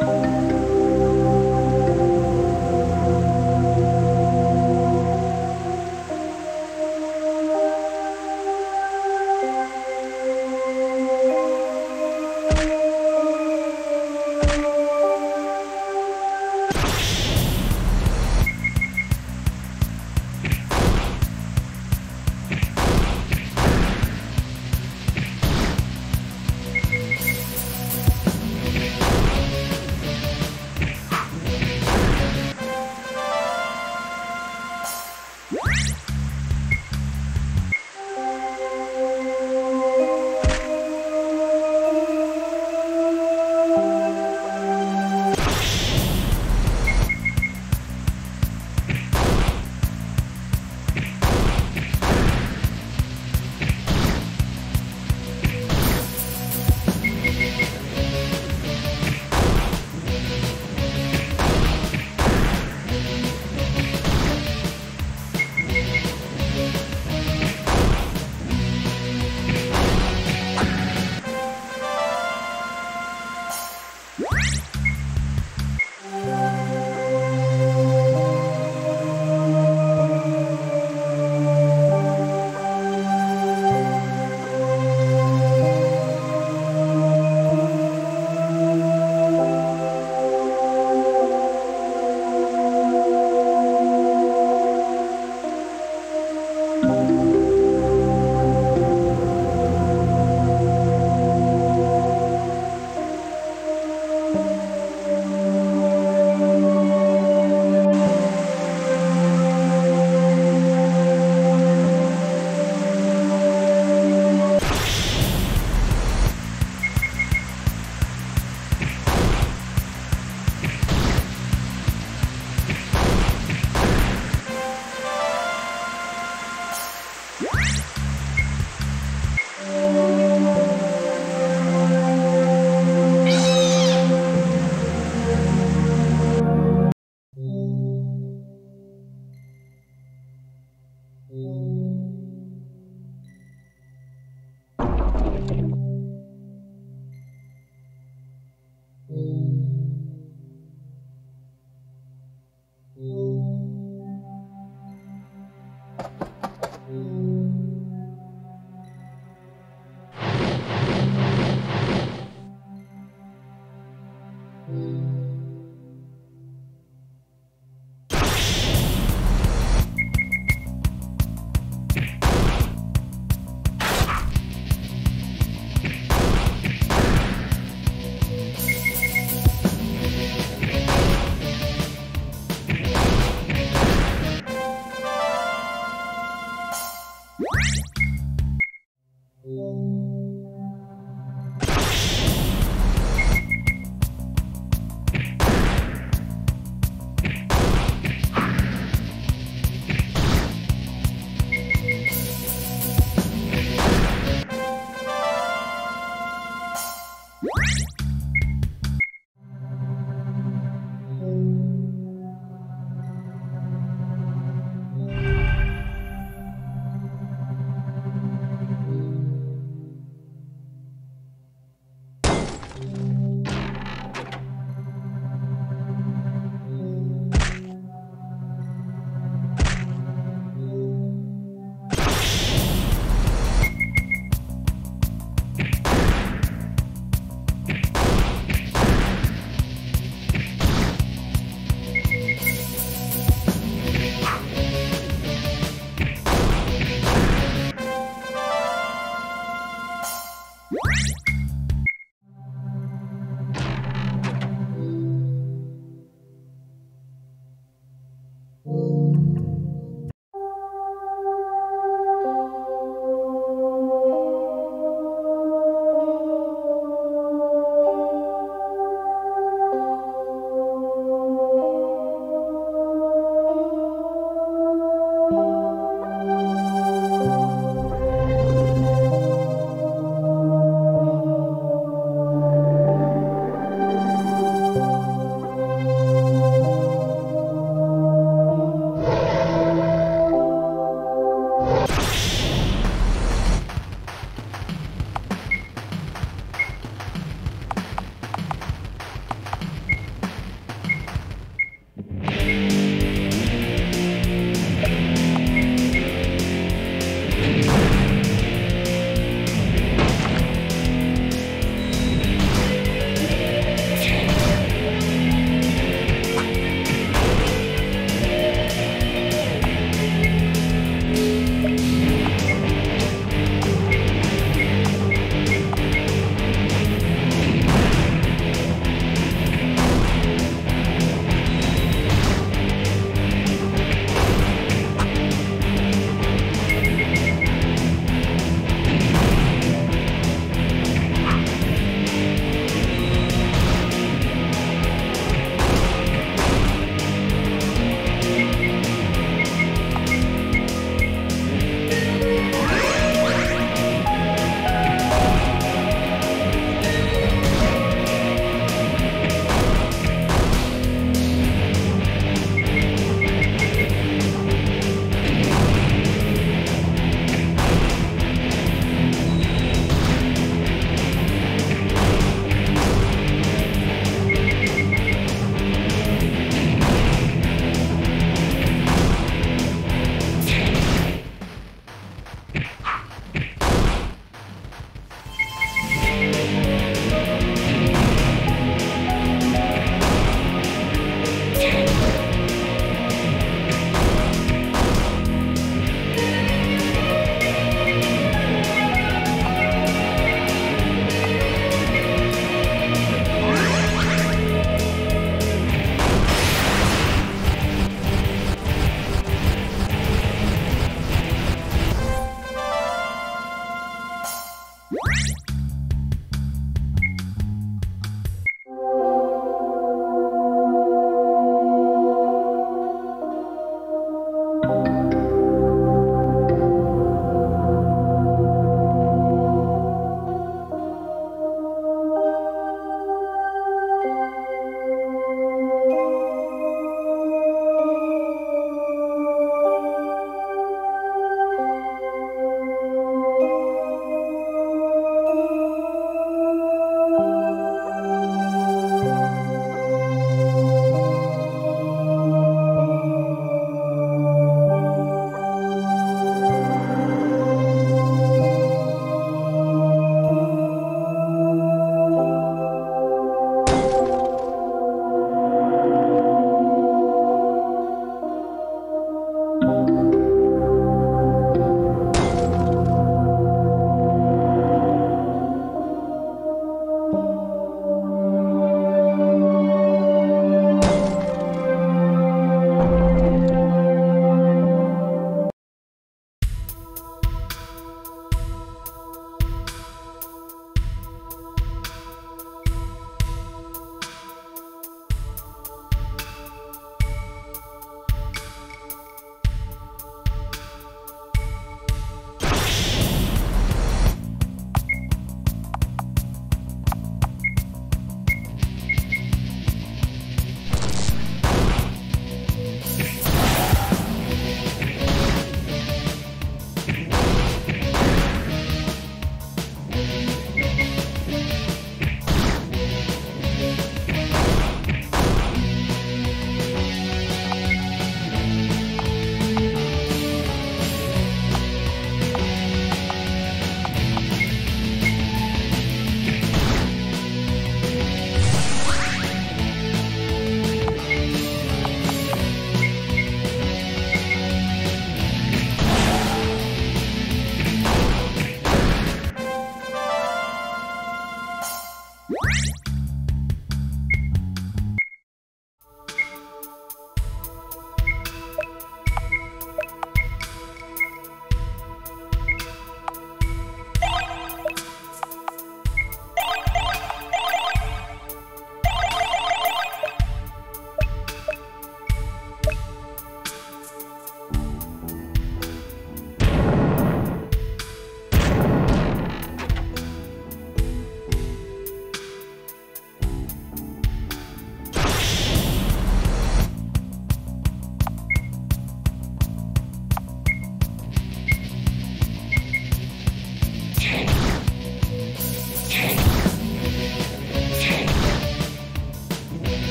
Bye. Mm.